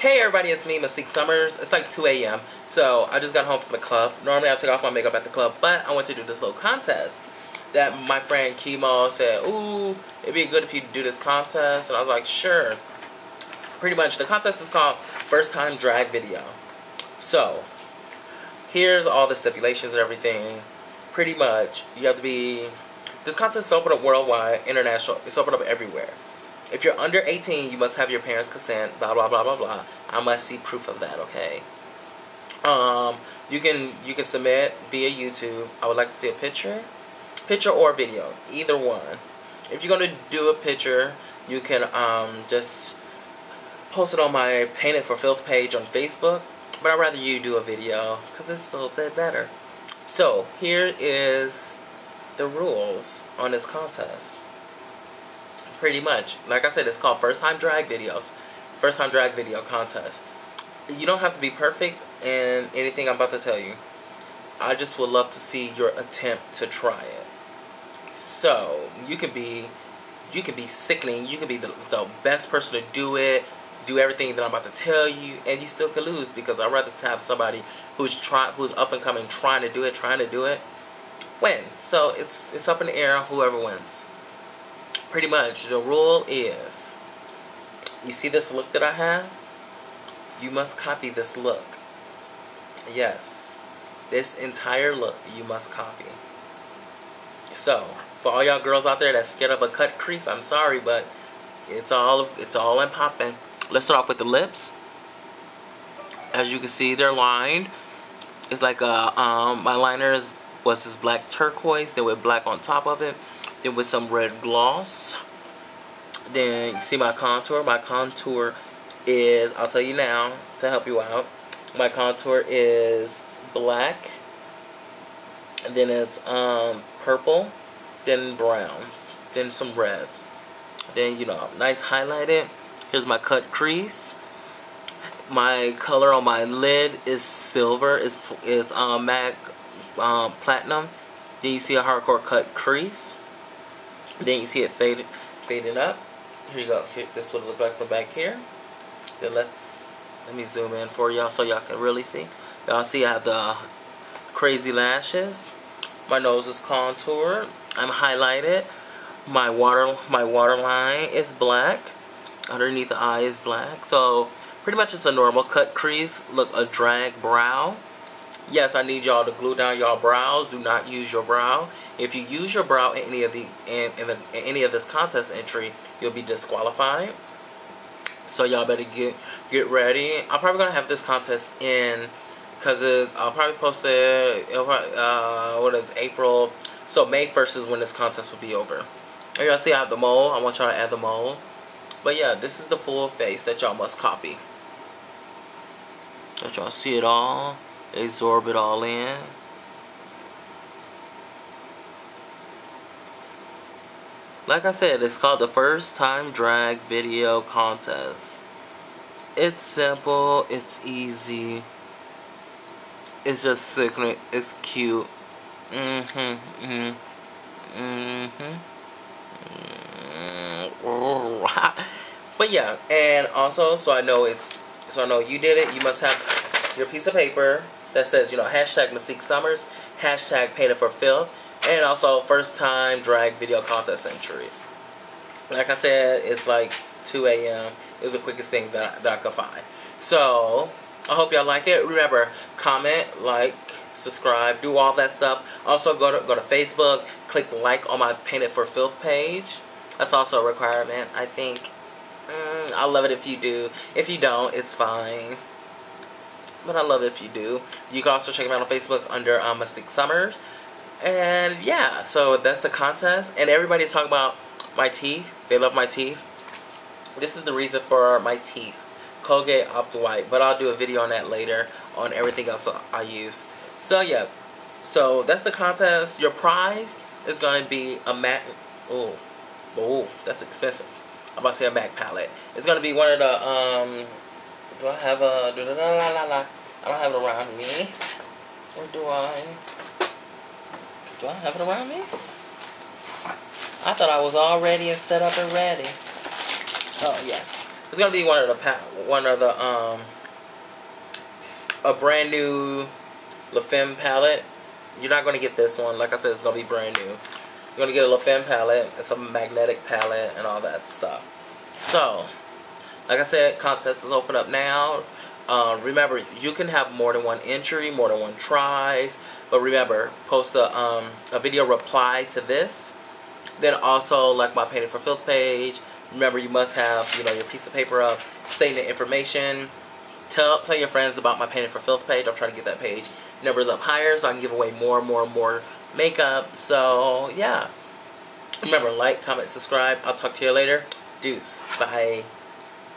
Hey everybody, it's me, Mystique Summers. It's like 2 a.m. So I just got home from the club. Normally I take off my makeup at the club, but I went to do this little contest that my friend Kimo said, ooh, it'd be good if you do this contest. And I was like, sure. Pretty much, the contest is called First Time Drag Video. So, here's all the stipulations and everything. Pretty much, you have to be, this contest is open up worldwide, international, it's open up everywhere. If you're under 18, you must have your parents' consent, blah, blah, blah, blah, blah. I must see proof of that, okay? Um, you can you can submit via YouTube. I would like to see a picture, picture or video, either one. If you're going to do a picture, you can um, just post it on my Painted for Filth page on Facebook. But I'd rather you do a video because it's a little bit better. So, here is the rules on this contest pretty much. Like I said, it's called First Time Drag Videos. First Time Drag Video Contest. You don't have to be perfect in anything I'm about to tell you. I just would love to see your attempt to try it. So, you can be you can be sickening. You can be the, the best person to do it. Do everything that I'm about to tell you, and you still could lose because I'd rather have somebody who's try who's up and coming, trying to do it, trying to do it, win. So it's it's up in the air. Whoever wins pretty much the rule is you see this look that I have? You must copy this look. Yes. This entire look you must copy. So for all y'all girls out there that's scared of a cut crease I'm sorry but it's all it's all in popping. Let's start off with the lips. As you can see they're lined. It's like a um, my liners was this black turquoise then with black on top of it then with some red gloss. Then you see my contour. My contour is, I'll tell you now to help you out. My contour is black. Then it's um, purple. Then browns. Then some reds. Then, you know, nice highlighted. Here's my cut crease. My color on my lid is silver. It's, it's um, MAC um, platinum. Then you see a hardcore cut crease. Then you see it faded, fading up. Here you go. Here, this would look like from back here. Then let's let me zoom in for y'all so y'all can really see. Y'all see I have the crazy lashes. My nose is contoured. I'm highlighted. My water my waterline is black. Underneath the eye is black. So pretty much it's a normal cut crease. Look, a drag brow. Yes, I need y'all to glue down y'all brows. Do not use your brow. If you use your brow in any of the in, in, the, in any of this contest entry, you'll be disqualified. So y'all better get get ready. I'm probably gonna have this contest in because it's I'll probably post it. Uh, what is April? So May 1st is when this contest will be over. And y'all see I have the mole. I want y'all to add the mole. But yeah, this is the full face that y'all must copy. Let y'all see it all absorb it all in. Like I said, it's called the First Time Drag Video Contest. It's simple, it's easy, it's just sickening, it's cute. Mm-hmm, mm-hmm, mm-hmm. mm-hmm. but yeah, and also, so I know it's, so I know you did it, you must have your piece of paper that says, you know, hashtag Mystique Summers, hashtag Painted for Filth, and also first time drag video contest entry. Like I said, it's like 2 a.m. is the quickest thing that, that I could find. So, I hope y'all like it. Remember, comment, like, subscribe, do all that stuff. Also, go to, go to Facebook, click like on my Painted for Filth page. That's also a requirement, I think. Mm, I love it if you do. If you don't, it's fine but I love if you do. You can also check me out on Facebook under um, Mystique Summers. And yeah, so that's the contest. And everybody's talking about my teeth. They love my teeth. This is the reason for my teeth. Colgate Optic White. But I'll do a video on that later on everything else I use. So yeah. So that's the contest. Your prize is going to be a MAC. Oh, oh, that's expensive. I'm about to say a MAC palette. It's going to be one of the um, do I have a... Da, da, da, la, la, la. I don't have it around me. Or do I... Do I have it around me? I thought I was all ready and set up and ready. Oh, yeah. It's gonna be one of the one of the um a brand new La Femme palette. You're not gonna get this one. Like I said, it's gonna be brand new. You're gonna get a La Femme palette. It's a magnetic palette and all that stuff. So, like I said, contest is open up now. Uh, remember, you can have more than one entry, more than one tries. But remember, post a, um, a video reply to this. Then also, like my Painting for Filth page, remember you must have, you know, your piece of paper up stating the information. Tell, tell your friends about my Painting for Filth page. I'm trying to get that page numbers up higher so I can give away more and more and more makeup. So, yeah. Remember, like, comment, subscribe. I'll talk to you later. Deuce. Bye.